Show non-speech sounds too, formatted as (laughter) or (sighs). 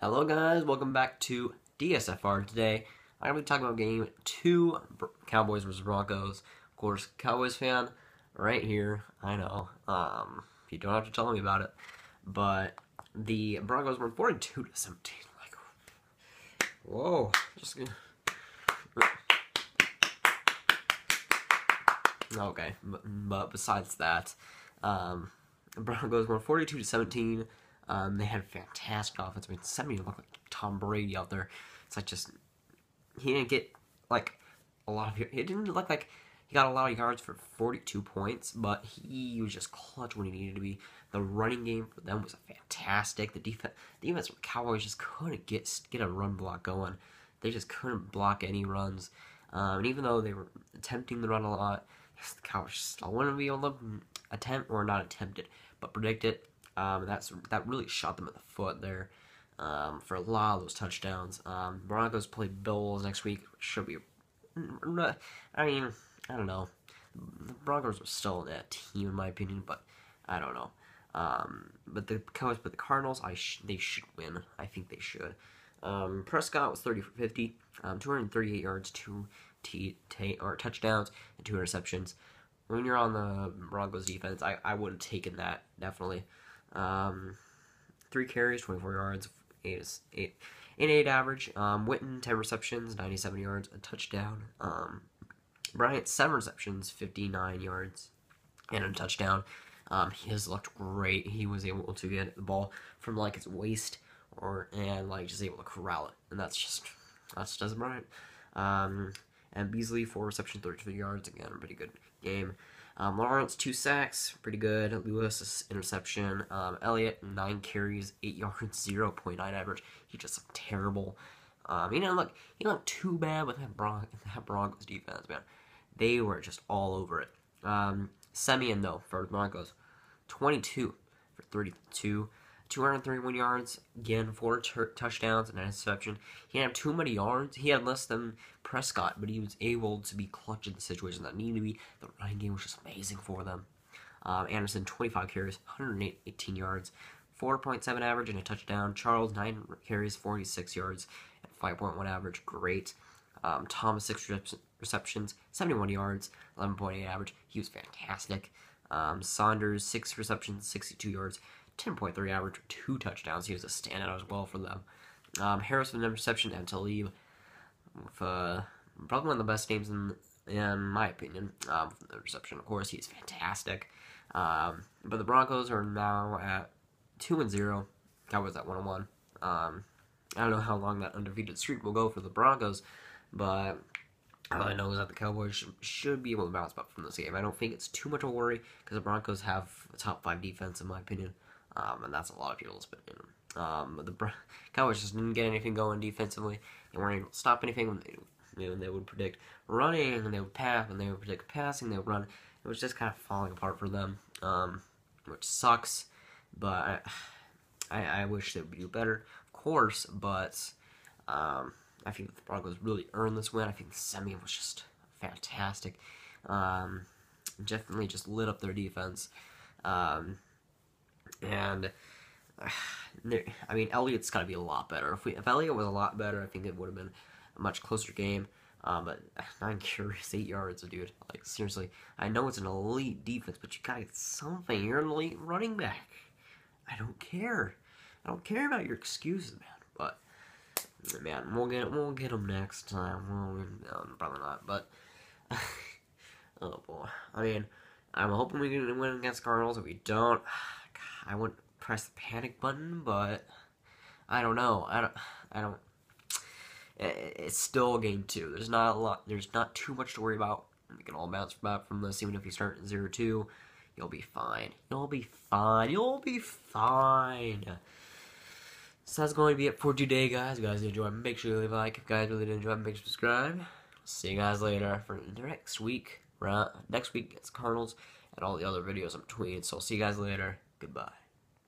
Hello guys, welcome back to DSFR. Today, I'm going to be talking about game 2, Cowboys vs. Broncos. Of course, Cowboys fan, right here, I know. Um, you don't have to tell me about it. But the Broncos were 42 to 17. Like, whoa. Just Okay, but, but besides that, um, Broncos were 42 to 17. Um, they had a fantastic offense. I mean, Sammy looked like Tom Brady out there. It's like just he didn't get like a lot of. It didn't look like he got a lot of yards for 42 points, but he was just clutch when he needed to be. The running game for them was fantastic. The defense, the defense Cowboys just couldn't get get a run block going. They just couldn't block any runs. Um, and even though they were attempting the run a lot, the Cowboys still wouldn't be able to attempt or not attempt it, but predict it um, that's that really shot them in the foot there um, for a lot of those touchdowns. Um, Broncos play Bills next week. Should be. I mean, I don't know. The Broncos are still that team in my opinion, but I don't know. Um, but the Cowboys, but the Cardinals, I sh they should win. I think they should. Um, Prescott was 30 for 50, um, 238 yards, two t- t- or touchdowns, and two interceptions. When you're on the Broncos defense, I, I would have taken that definitely. Um, three carries, 24 yards, eight, eight, and eight average. Um, Witten, 10 receptions, 97 yards, a touchdown. Um, Bryant, 7 receptions, 59 yards, and a touchdown. Um, he has looked great. He was able to get the ball from like his waist or and like just able to corral it, and that's just that's just Bryant. Um, and Beasley four receptions, 33 yards. Again, a pretty good game. Um, Lawrence, two sacks, pretty good. Lewis, interception. Um, Elliott, nine carries, eight (laughs) yards, 0.9 average. He just looked terrible. Um, you know, look, he not too bad with that, Bron- (laughs) that Broncos defense, man. They were just all over it. Um, Siemian, though, for Broncos, 22 for 32. 231 yards, again, four touchdowns and an interception. He didn't have too many yards. He had less than Prescott, but he was able to be clutch in the situation that needed to be. The running game was just amazing for them. Um, Anderson, 25 carries, 118 yards, 4.7 average and a touchdown. Charles, 9 carries, 46 yards, and 5.1 average. Great. Um, Thomas, 6 receptions, 71 yards, 11.8 average. He was fantastic. Um, Sanders, 6 receptions, 62 yards, 10.3 average, two touchdowns. He was a standout as well for them. Um, Harris with an interception and Talib with uh, probably one of the best games in in my opinion. Um, the reception, of course, he's fantastic. Um, but the Broncos are now at two and zero. Cowboys at one and one. Um, I don't know how long that undefeated streak will go for the Broncos, but all I know is that the Cowboys should, should, be able to bounce back from this game. I don't think it's too much of a worry because the Broncos have a top five defense in my opinion. Um, and that's a lot of people's opinion. Um, the (laughs) Cowboys just didn't get anything going defensively. They weren't able to stop anything when they, they would predict running, and they would pass, and they would predict passing, they would run. It was just kind of falling apart for them, um, which sucks. But I, (sighs) I, wish they would do better, of course. But um, I think the Broncos really earned this win. I think the Siemian was just fantastic. Um, definitely just lit up their defense. Um, and (sighs) I mean, Elliott's got to be a lot better. If we, if Elliott was a lot better, I think it would have been a much closer game. Um, but (sighs) nine carries, eight yards, dude. Like seriously, I know it's an elite defense, but you got something. You're an elite running back. I don't care. I don't care about your excuses, man. But man, we'll get we'll get them next time. Well, no, probably not. But (laughs) oh boy, I mean, I'm hoping we can win against Cardinals. If we don't, (sighs) I wouldn't press the panic button, but I don't know. I don't. I don't. It's still game two. There's not a lot. There's not too much to worry about. We can all bounce back from this. Even if you start at zero two, you'll be fine. You'll be fine. You'll be fine. So that's going to be it for today, guys. If you guys enjoy, make sure you leave a like. If you guys really did enjoy, make sure to subscribe. See you guys later for next week. Right, next week it's Cardinals and all the other videos in between. So I'll see you guys later. Goodbye.